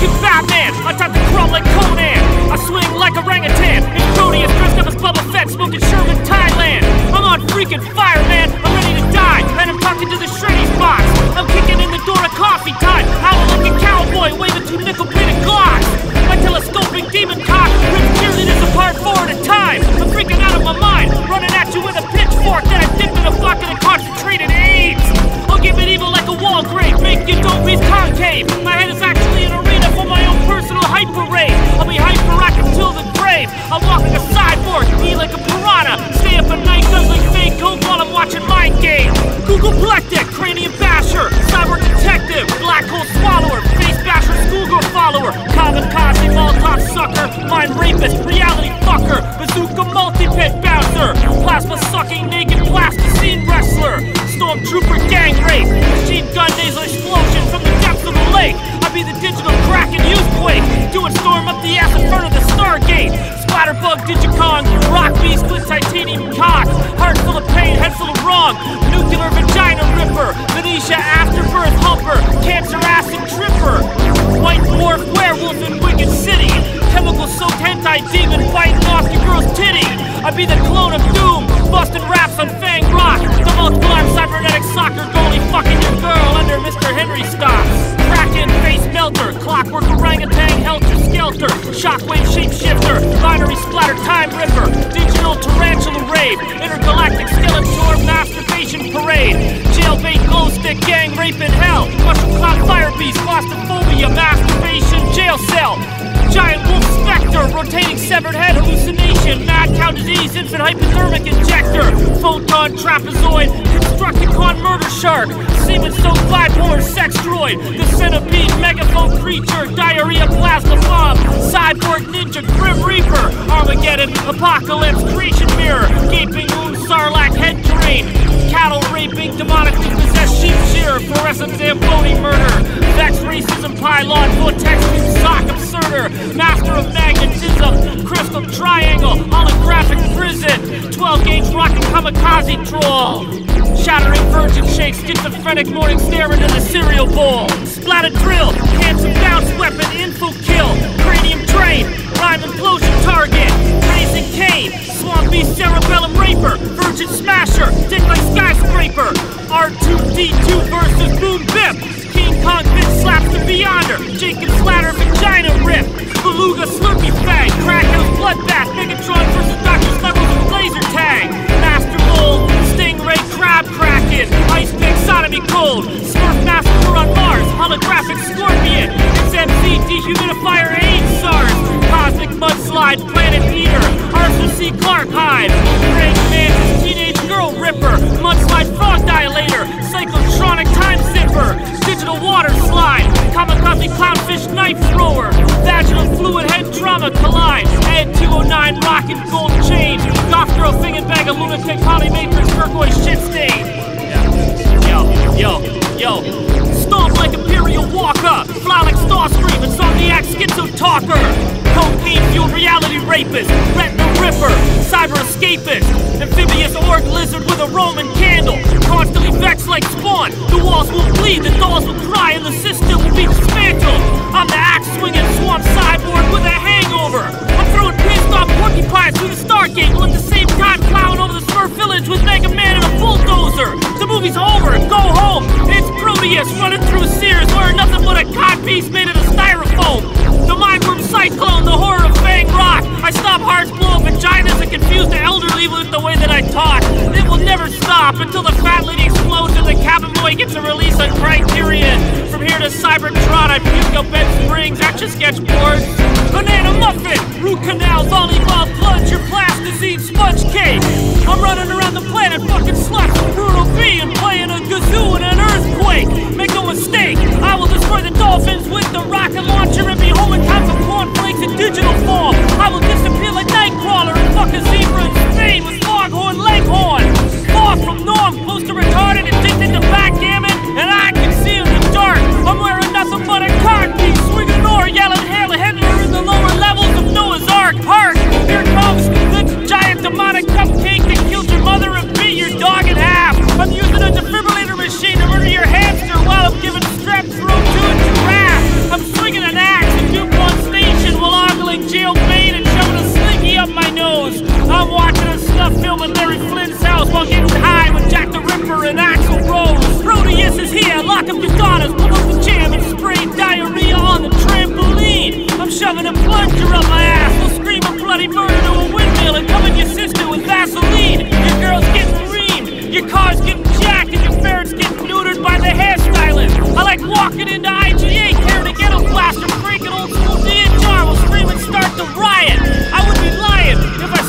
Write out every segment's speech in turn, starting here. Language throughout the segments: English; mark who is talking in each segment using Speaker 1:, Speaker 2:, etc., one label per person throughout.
Speaker 1: fucking Batman. I time to crawl like Conan. I swing like orangutan. And Proteus dressed up as Boba Fett, smoking Sherman, Thailand. I'm on freaking fire, man. I'm ready to die, and I'm talking to the Shreddies box. I'm kicking in the door of coffee time. Like a cowboy, waving two nickel-plated Glocks. My telescoping demon cock rips cheerleaders apart four at a time. I'm freaking out of my mind, running at you with a pitchfork that I dipped in a bucket of concentrated AIDS. I'll give it evil like a wall grave, make your dopeys concave. My cow disease, infant hypothermic injector, photon trapezoid, constructicon murder shark, semen soaked bipolar sex droid, the centipede megaphone creature, diarrhea plasma bomb, cyborg ninja grim reaper, Armageddon, apocalypse, creation mirror, gaping wound, sarlacc head drain, cattle raping, demonically possessed sheep shearer, fluorescent zamboni murder, vex racism pylon, vortex absurder, master of magnetism, crystal triangle, holographic prison, 12 gauge rocket kamikaze troll. Shattering virgin shake, schizophrenic morning stare into the cereal bowl. Splatter drill, cancer bounce weapon, info Pick Cold, Smurf Massacre on Mars, Holographic Scorpion, XMC Dehumidifier AIDS SARS, Cosmic Mudslide, Planet Eater, Arthur C. Clarke Hive, Strange Mantis, Teenage Girl Ripper, Mudslide Frog Dilator, Cyclotronic Time Zipper, Digital Water Slide, Kamikaze Clownfish Knife Thrower, Vaginal Fluid Head Trauma Collide, Ed 209 Rocket Gold Chain, Goth Girl Thing Bag of Lunatic Polymatrix Turquoise Shit Stain. Yo, yo. Stomp like Imperial Walker, fly like Starscream, Insomniac Schizo Talker, cocaine fueled reality rapist, retina ripper, cyber escapist, amphibious orc lizard with a Roman candle, constantly vexed like Spawn. The walls will bleed, the dolls will cry, and the system will be dismantled. I'm the axe swinging swamp cyborg Springs, action sketch. Banana muffin, root canal, volleyball, plunge, your plasticine sponge cake. I'm running around the planet, fucking walking into IGA care to get a ghetto blaster, breaking old school DHR while screaming start the riot. I would be lying if I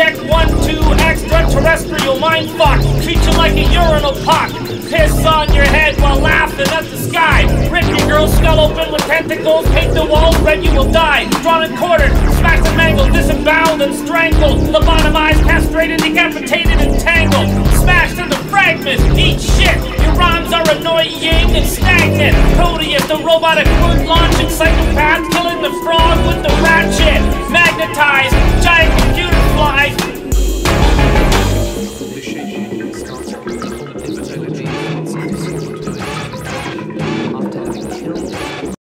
Speaker 1: Jack 1, 2, extraterrestrial, mind fuck. Treat you like a urinal puck. Piss on your head while laughing at the sky. Rip your girl's skull open with tentacles. Paint the walls red, you will die. Drawn and quartered, Smashed and mangled, disemboweled and strangled. Lobotomized, castrated, decapitated, and tangled. Smashed into fragments, eat shit. Your rhymes are annoying and stagnant. Proteus, the robotic foot launching psychopath, killing the frog with the ratchet. Magnetized, giant computer